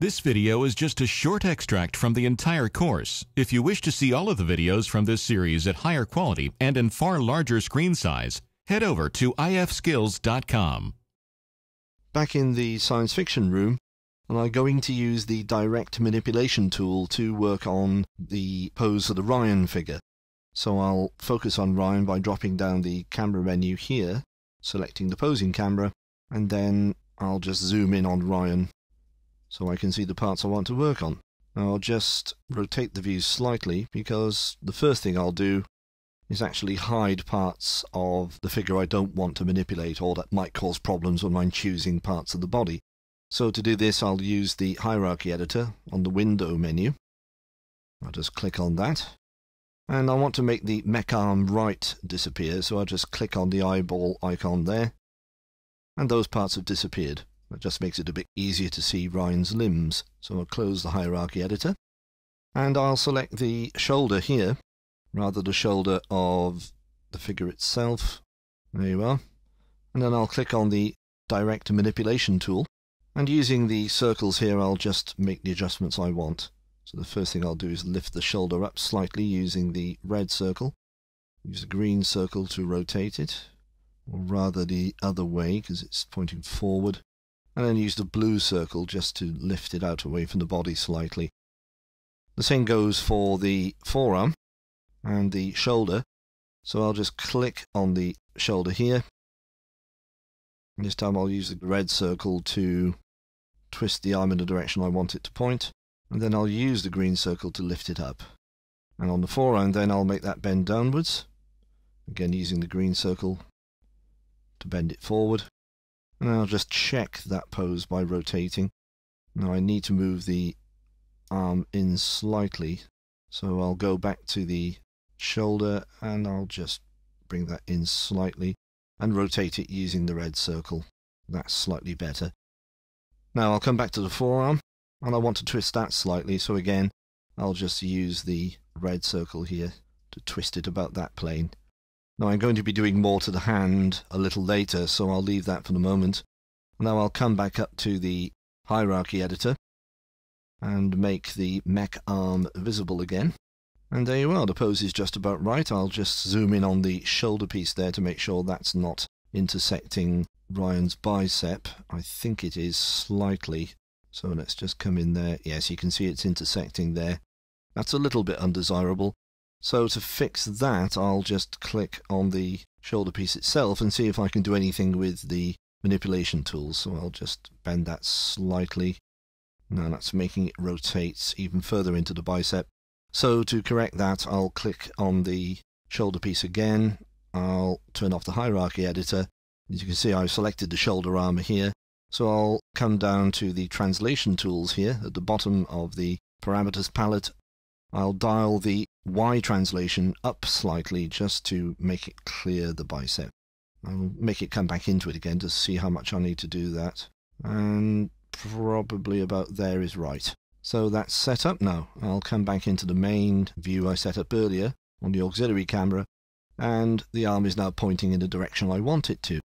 This video is just a short extract from the entire course. If you wish to see all of the videos from this series at higher quality and in far larger screen size, head over to ifskills.com. Back in the science fiction room, and I'm going to use the direct manipulation tool to work on the pose of the Ryan figure. So I'll focus on Ryan by dropping down the camera menu here, selecting the posing camera, and then I'll just zoom in on Ryan so I can see the parts I want to work on. I'll just rotate the view slightly because the first thing I'll do is actually hide parts of the figure I don't want to manipulate or that might cause problems when I'm choosing parts of the body. So to do this I'll use the hierarchy editor on the window menu. I'll just click on that. And I want to make the mech arm right disappear, so I'll just click on the eyeball icon there. And those parts have disappeared. That just makes it a bit easier to see Ryan's limbs. So I'll close the hierarchy editor. And I'll select the shoulder here, rather the shoulder of the figure itself. There you are. And then I'll click on the direct manipulation tool. And using the circles here, I'll just make the adjustments I want. So the first thing I'll do is lift the shoulder up slightly using the red circle. Use the green circle to rotate it, or rather the other way because it's pointing forward and then use the blue circle just to lift it out away from the body slightly. The same goes for the forearm and the shoulder. So I'll just click on the shoulder here. This time I'll use the red circle to twist the arm in the direction I want it to point. And then I'll use the green circle to lift it up. And on the forearm then I'll make that bend downwards. Again using the green circle to bend it forward. And I'll just check that pose by rotating. Now I need to move the arm in slightly, so I'll go back to the shoulder and I'll just bring that in slightly and rotate it using the red circle. That's slightly better. Now I'll come back to the forearm and I want to twist that slightly, so again I'll just use the red circle here to twist it about that plane. Now I'm going to be doing more to the hand a little later, so I'll leave that for the moment. Now I'll come back up to the hierarchy editor and make the mech arm visible again. And there you are, the pose is just about right. I'll just zoom in on the shoulder piece there to make sure that's not intersecting Ryan's bicep. I think it is slightly. So let's just come in there. Yes, you can see it's intersecting there. That's a little bit undesirable. So to fix that, I'll just click on the shoulder piece itself and see if I can do anything with the manipulation tools. So I'll just bend that slightly. Now that's making it rotate even further into the bicep. So to correct that, I'll click on the shoulder piece again. I'll turn off the hierarchy editor. As you can see, I've selected the shoulder armor here. So I'll come down to the translation tools here at the bottom of the parameters palette. I'll dial the Y translation up slightly just to make it clear the bicep. I'll make it come back into it again to see how much I need to do that. And probably about there is right. So that's set up now. I'll come back into the main view I set up earlier on the auxiliary camera and the arm is now pointing in the direction I want it to.